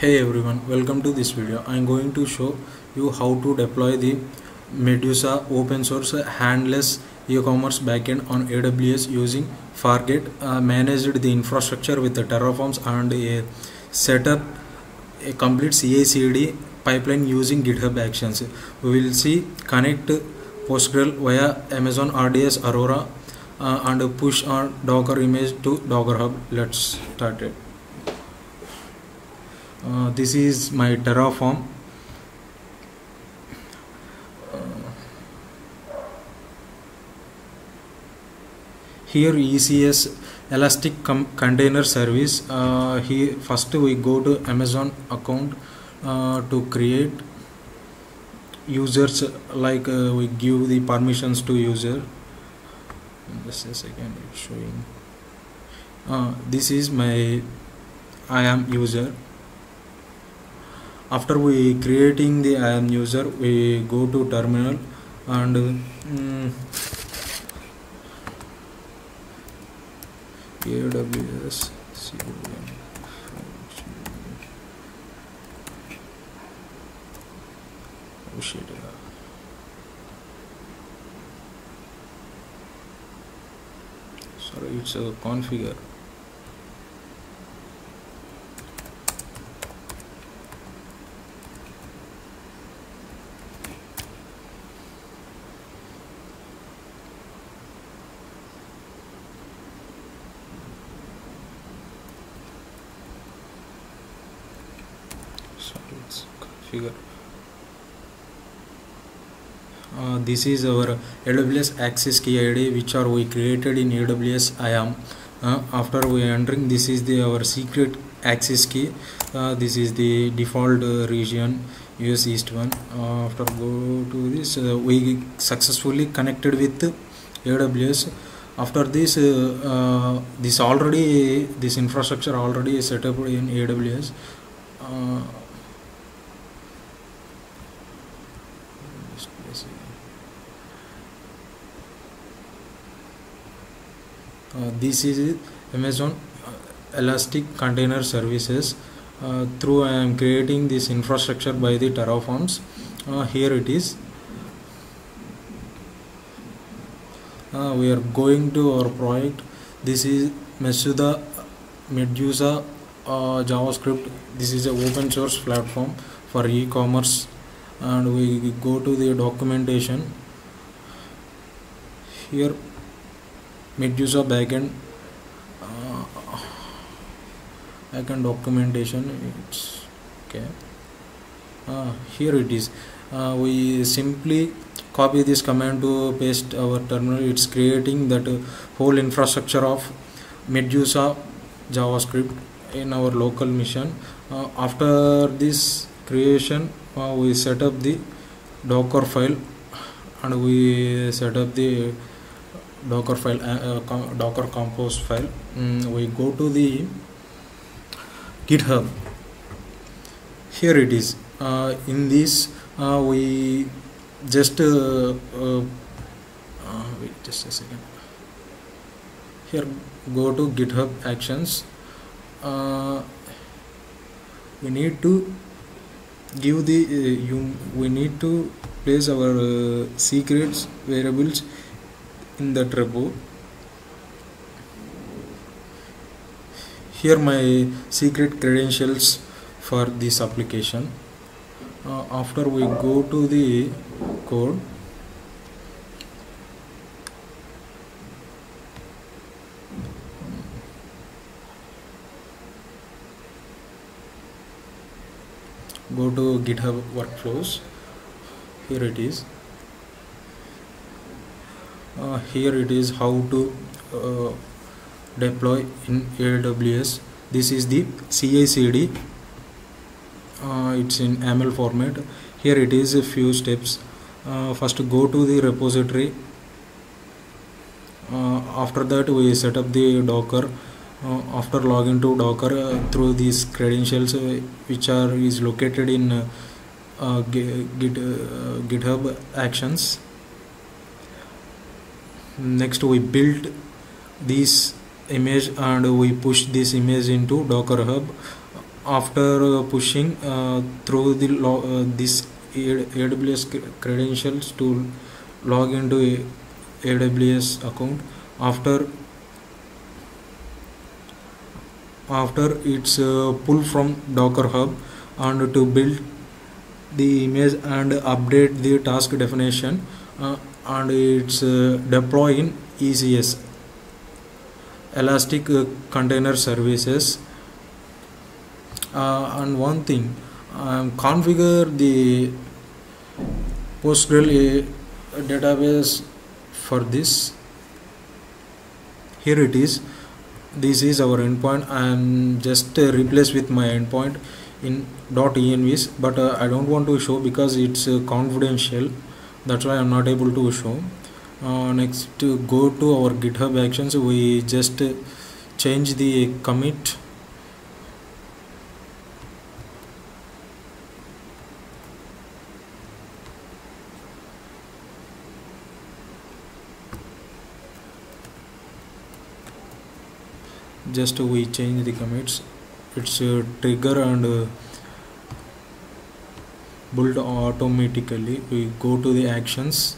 Hey everyone, welcome to this video. I am going to show you how to deploy the Medusa open source headless e-commerce backend on AWS using Fargate. Uh, managed the infrastructure with the Terraforms and a setup a complete CI/CD pipeline using GitHub Actions. We will see connect Postgre via Amazon RDS Aurora uh, and push on Docker image to Docker Hub. Let's start it. Uh, this is my terraform. Uh, here ecs elastic container service. Uh, here first we go to amazon account uh, to create. Users like uh, we give the permissions to user. Just a second it's showing. This is my IAM user after we creating the IAM user we go to terminal and um, AWS oh shit. Sorry it's a configure sorry it's configure uh, this is our AWS access key ID which are we created in AWS IAM uh, after we entering this is the our secret access key. Uh, this is the default uh, region US East one. Uh, after go to this uh, we successfully connected with AWS after this uh, this already this infrastructure already set up in AWS uh, just a second. Uh, this is Amazon uh, Elastic Container Services. Uh, through I am creating this infrastructure by the Terraforms. Uh, here it is. Uh, we are going to our project. This is Mesuda Medusa uh, JavaScript. This is a open source platform for e-commerce, and we go to the documentation. Here, Medusa backend uh, backend documentation. It's okay. Uh, here it is. Uh, we simply copy this command to paste our terminal. It's creating that uh, whole infrastructure of Medusa JavaScript in our local machine. Uh, after this creation, uh, we set up the Docker file and we set up the Docker file, uh, uh, Docker compose file. Mm, we go to the GitHub. Here it is. Uh, in this, uh, we just uh, uh, wait just a second. Here, go to GitHub Actions. We need to give the you we need to place our secrets variables in the repo here my secret credentials for this application. Uh, after we go to the code go to github workflows. Here it is uh, here it is how to uh, deploy in AWS this is the CI/CD uh, it's in ML format. Here it is a few steps. Uh, first go to the repository. Uh, after that we set up the docker. Uh, after login to docker through these credentials which are is located in git, github actions next we build this image and we push this image into docker hub. After uh, pushing uh, through the uh, this aws credentials to log into aws account. After after it's uh, pull from docker hub and to build the image and update the task definition uh, and it's uh, deploy in ecs elastic uh, container services. Uh, and one thing um, configure the postgres uh, database for this. Here it is. This is our endpoint. I am just uh, replace with my endpoint in .envs but uh, i don't want to show because it's uh, confidential that's why i'm not able to show. Uh, next to go to our github actions. We just change the commit. Just we change the commits. It's uh, trigger and uh, build automatically we go to the actions.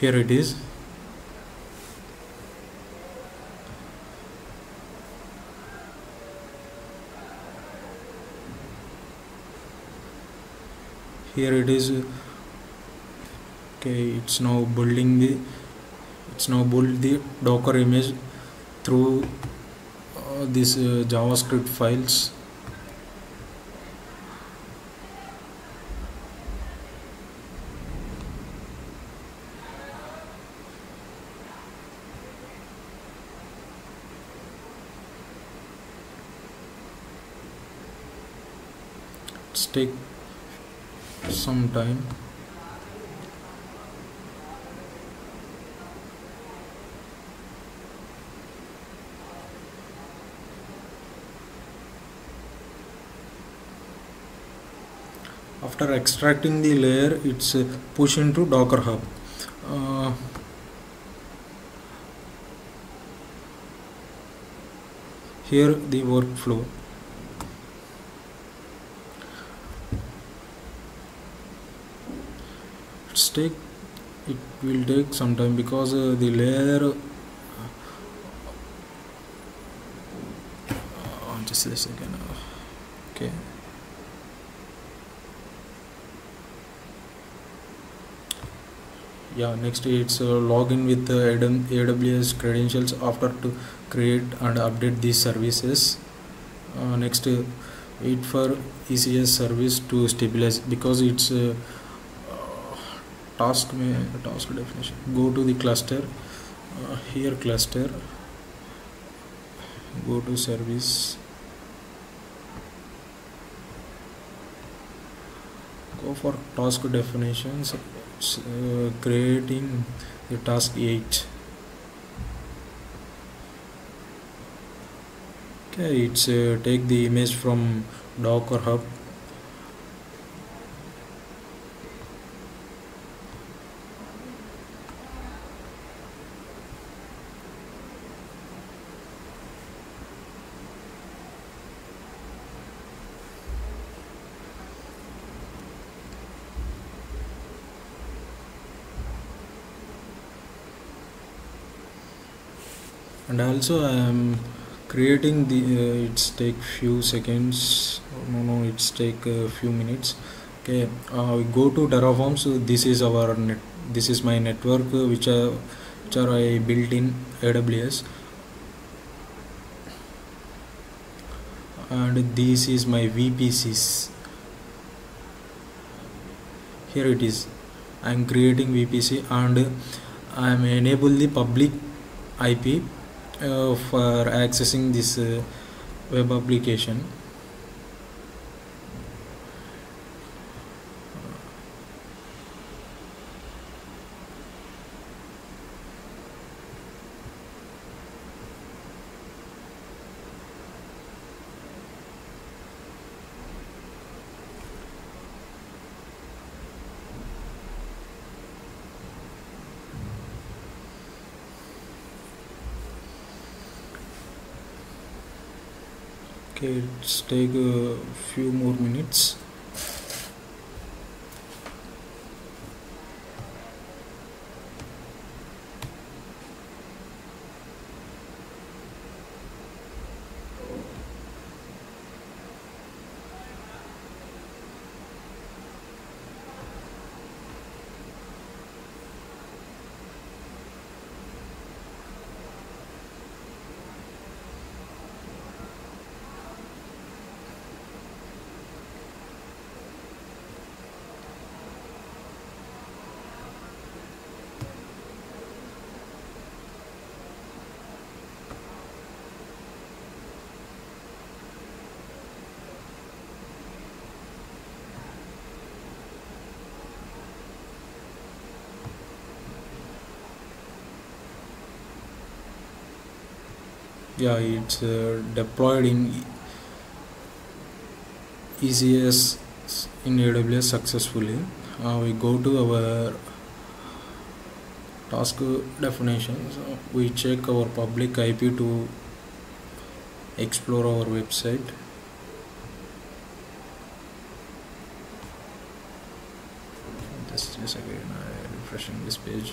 Here it is. Here it is. Okay it's now building the it's now build the docker image through these uh, javascript files. Take some time after extracting the layer it's uh, push into docker hub. Uh, here the workflow. It's take it will take some time because uh, the layer uh, just a second. Okay yeah next it's uh, login with uh, aws credentials after to create and update these services. Uh, next uh, wait for ecs service to stabilize because it's uh, task may task definition. Go to the cluster uh, here cluster. Go to service. Go for task definitions uh, creating the task 8 okay it's uh, take the image from docker hub and also I am creating the uh, it's take few seconds. No no it's take a few minutes. Okay uh, we go to terraform. So this is our net this is my network uh, which are which are I built in AWS and this is my VPCs here it is. I am creating VPC and I am enable the public IP uh, for accessing this uh, web application okay it's take a few more minutes yeah it's uh, deployed in ECS in AWS successfully. Uh, we go to our task definitions. We check our public IP to explore our website. Just a second I refreshing this page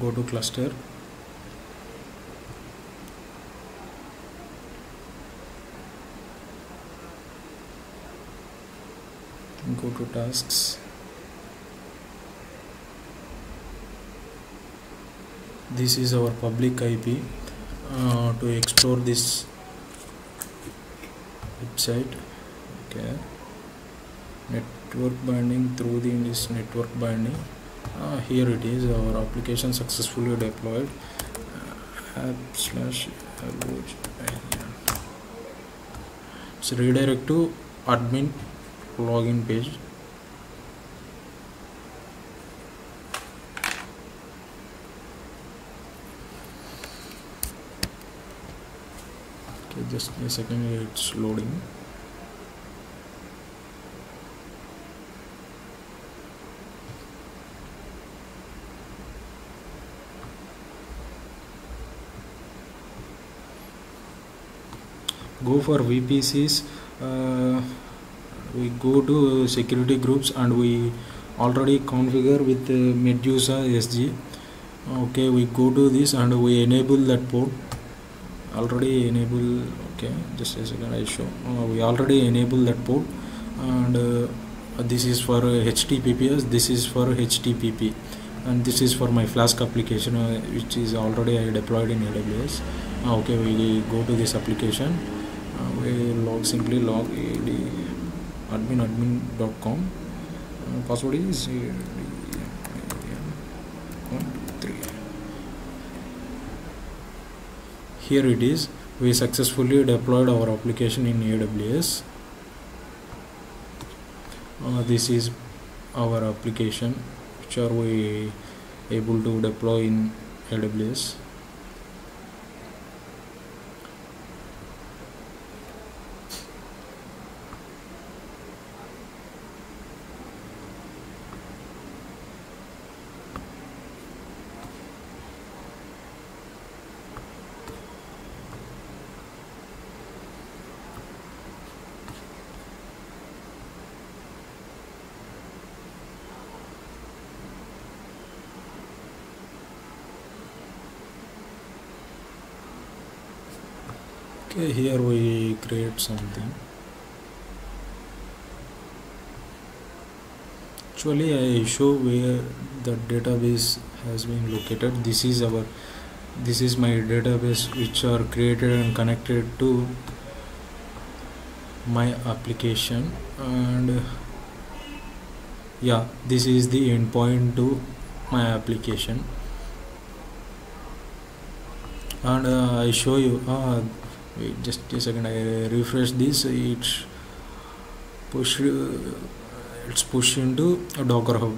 go to cluster. Go to tasks. This is our public IP uh, to explore this website. Okay. Network binding through the this network binding uh, here it is our application successfully deployed. Uh, app slash it's redirect to admin login page. Okay just a second it's loading go for VPCs uh, we go to security groups and we already configure with uh, Medusa SG okay we go to this and we enable that port. Already enable okay just a second I show. Uh, we already enable that port and uh, this is for HTTPS this is for HTTP and this is for my flask application uh, which is already deployed in AWS okay we go to this application uh, we log simply log ad admin admin.com uh, password is one two three. Here it is. We successfully deployed our application in AWS uh, this is our application which are we able to deploy in AWS okay here we create something. Actually I show where the database has been located. This is our this is my database which are created and connected to my application. And yeah this is the endpoint to my application. And uh, I show you uh, wait just a second I refresh this. It's pushed it's push into a docker hub.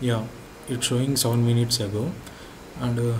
Yeah it's showing 7 minutes ago. And uh,